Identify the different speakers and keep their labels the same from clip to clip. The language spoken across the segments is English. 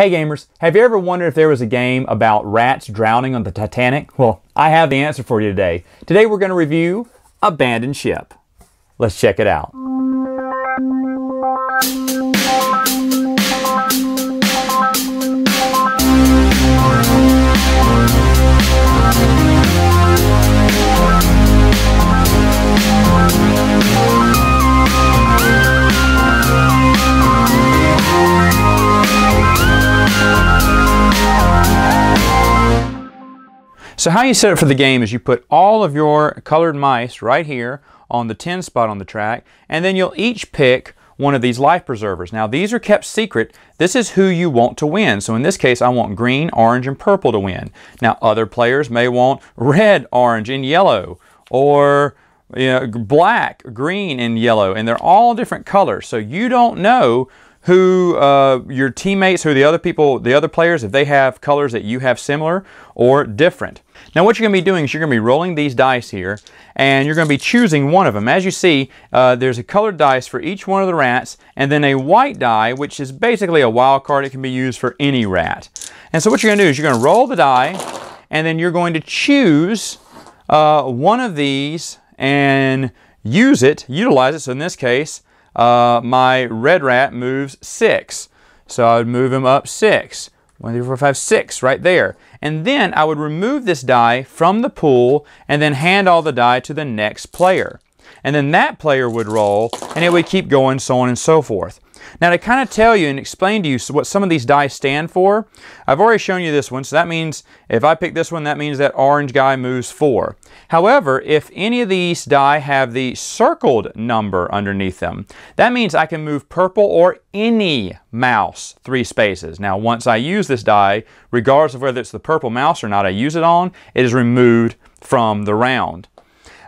Speaker 1: Hey gamers, have you ever wondered if there was a game about rats drowning on the Titanic? Well, I have the answer for you today. Today we're going to review Abandon Ship. Let's check it out. So how you set it for the game is you put all of your colored mice right here on the 10 spot on the track, and then you'll each pick one of these life preservers. Now these are kept secret. This is who you want to win. So in this case, I want green, orange, and purple to win. Now other players may want red, orange, and yellow, or you know, black, green, and yellow, and they're all different colors. So you don't know who uh, your teammates, who the other people, the other players, if they have colors that you have similar or different. Now what you're going to be doing is you're going to be rolling these dice here and you're going to be choosing one of them. As you see, uh, there's a colored dice for each one of the rats and then a white die, which is basically a wild card. It can be used for any rat. And so what you're going to do is you're going to roll the die and then you're going to choose uh, one of these and use it, utilize it. So in this case, uh, my red rat moves six. So I would move him up six. One, three, four, five, six, right there. And then I would remove this die from the pool and then hand all the die to the next player. And then that player would roll and it would keep going, so on and so forth. Now to kind of tell you and explain to you what some of these dice stand for, I've already shown you this one, so that means if I pick this one, that means that orange guy moves four. However, if any of these die have the circled number underneath them, that means I can move purple or any mouse three spaces. Now once I use this die, regardless of whether it's the purple mouse or not I use it on, it is removed from the round.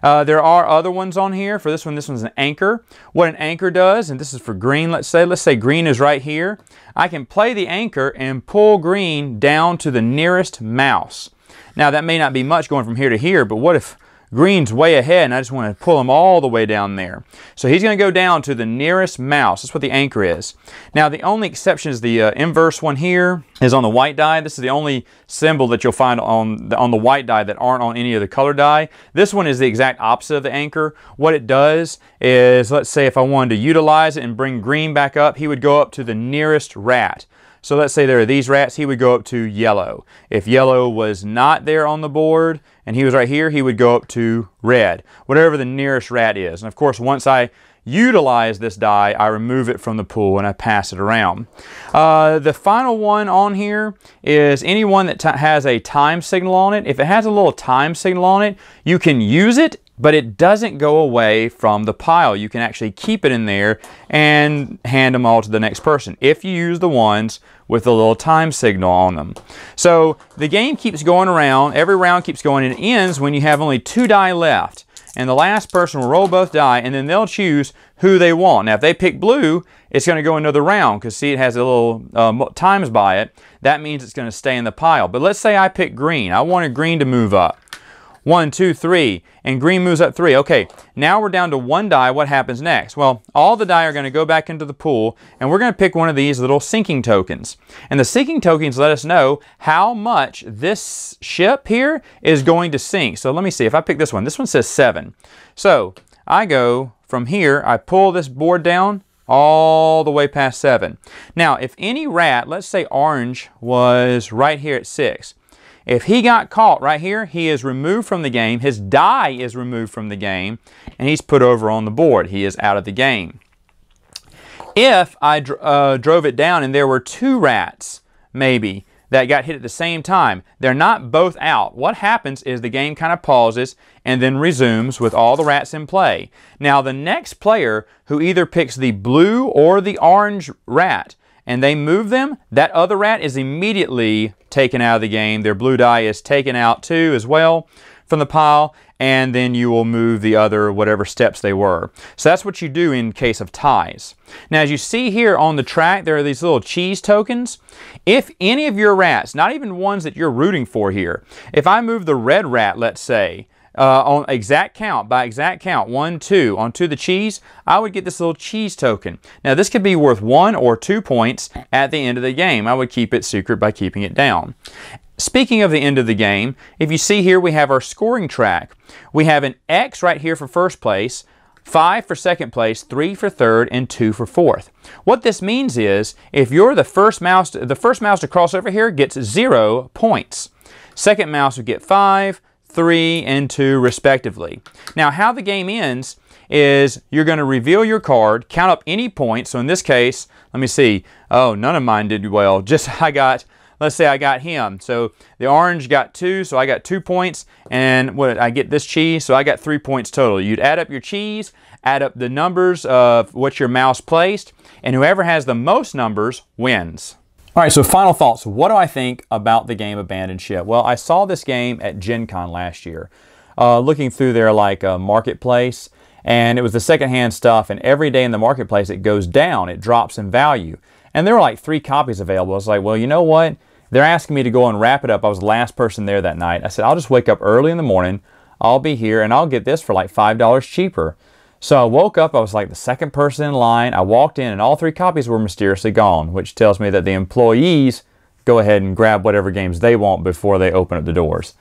Speaker 1: Uh, there are other ones on here. For this one, this one's an anchor. What an anchor does, and this is for green, let's say, let's say green is right here. I can play the anchor and pull green down to the nearest mouse. Now that may not be much going from here to here, but what if Green's way ahead and I just want to pull him all the way down there. So he's going to go down to the nearest mouse. That's what the anchor is. Now the only exception is the uh, inverse one here is on the white die. This is the only symbol that you'll find on the, on the white die that aren't on any of the color die. This one is the exact opposite of the anchor. What it does is, let's say if I wanted to utilize it and bring green back up, he would go up to the nearest rat. So let's say there are these rats, he would go up to yellow. If yellow was not there on the board and he was right here, he would go up to red, whatever the nearest rat is. And of course, once I utilize this die, I remove it from the pool and I pass it around. Uh, the final one on here is anyone that has a time signal on it. If it has a little time signal on it, you can use it but it doesn't go away from the pile. You can actually keep it in there and hand them all to the next person if you use the ones with a little time signal on them. So the game keeps going around, every round keeps going and it ends when you have only two die left. And the last person will roll both die and then they'll choose who they want. Now if they pick blue, it's going to go another round because see it has a little uh, times by it. That means it's going to stay in the pile. But let's say I pick green. I wanted green to move up. One, two, three, and green moves up three. Okay, now we're down to one die. What happens next? Well, all the die are going to go back into the pool, and we're going to pick one of these little sinking tokens. And the sinking tokens let us know how much this ship here is going to sink. So let me see. If I pick this one, this one says seven. So I go from here, I pull this board down, all the way past 7. Now, if any rat, let's say orange, was right here at 6, if he got caught right here, he is removed from the game. His die is removed from the game, and he's put over on the board. He is out of the game. If I uh, drove it down and there were two rats, maybe, that got hit at the same time, they're not both out. What happens is the game kind of pauses and then resumes with all the rats in play. Now, the next player who either picks the blue or the orange rat and they move them, that other rat is immediately taken out of the game. Their blue die is taken out too as well from the pile, and then you will move the other whatever steps they were. So that's what you do in case of ties. Now as you see here on the track, there are these little cheese tokens. If any of your rats, not even ones that you're rooting for here, if I move the red rat, let's say, uh, on exact count, by exact count, one, two, onto the cheese, I would get this little cheese token. Now this could be worth one or two points at the end of the game. I would keep it secret by keeping it down. Speaking of the end of the game, if you see here we have our scoring track. We have an X right here for first place, 5 for second place, 3 for third, and 2 for fourth. What this means is if you're the first mouse, to, the first mouse to cross over here gets 0 points. Second mouse would get 5, 3, and 2 respectively. Now how the game ends is you're going to reveal your card, count up any points. So in this case, let me see. Oh, none of mine did well. Just I got let's say I got him. So the orange got two, so I got two points. And what I get this cheese, so I got three points total. You'd add up your cheese, add up the numbers of what your mouse placed, and whoever has the most numbers wins. All right, so final thoughts. What do I think about the game Abandon Ship? Well, I saw this game at Gen Con last year, uh, looking through their like uh, marketplace, and it was the secondhand stuff, and every day in the marketplace it goes down, it drops in value. And there were like three copies available. I was like, well, you know what? They're asking me to go and wrap it up. I was the last person there that night. I said, I'll just wake up early in the morning. I'll be here and I'll get this for like $5 cheaper. So I woke up, I was like the second person in line. I walked in and all three copies were mysteriously gone, which tells me that the employees go ahead and grab whatever games they want before they open up the doors.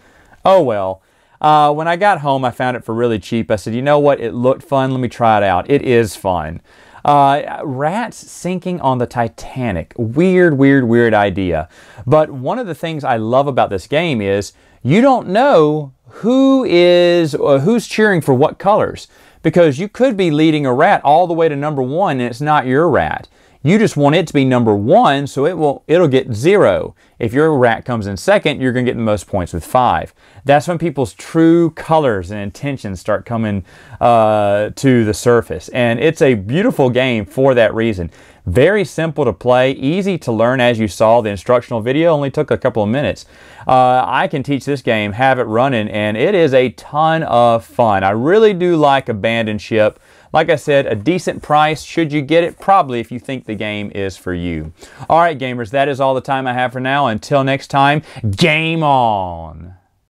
Speaker 1: Oh well. Uh, when I got home, I found it for really cheap. I said, you know what? It looked fun. Let me try it out. It is fun. Uh, rats sinking on the Titanic. Weird, weird, weird idea. But one of the things I love about this game is you don't know who is uh, who's cheering for what colors because you could be leading a rat all the way to number one and it's not your rat. You just want it to be number one, so it will it'll get zero. If your rat comes in second, you're going to get the most points with five. That's when people's true colors and intentions start coming uh, to the surface, and it's a beautiful game for that reason. Very simple to play, easy to learn as you saw. The instructional video only took a couple of minutes. Uh, I can teach this game, have it running, and it is a ton of fun. I really do like Abandon Ship. Like I said, a decent price. Should you get it? Probably if you think the game is for you. All right, gamers, that is all the time I have for now. Until next time, game on!